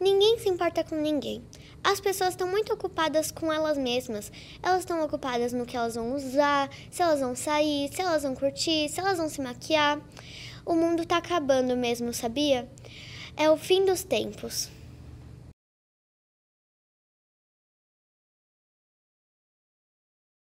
Ninguém se importa com ninguém. As pessoas estão muito ocupadas com elas mesmas. Elas estão ocupadas no que elas vão usar, se elas vão sair, se elas vão curtir, se elas vão se maquiar. O mundo está acabando mesmo, sabia? É o fim dos tempos.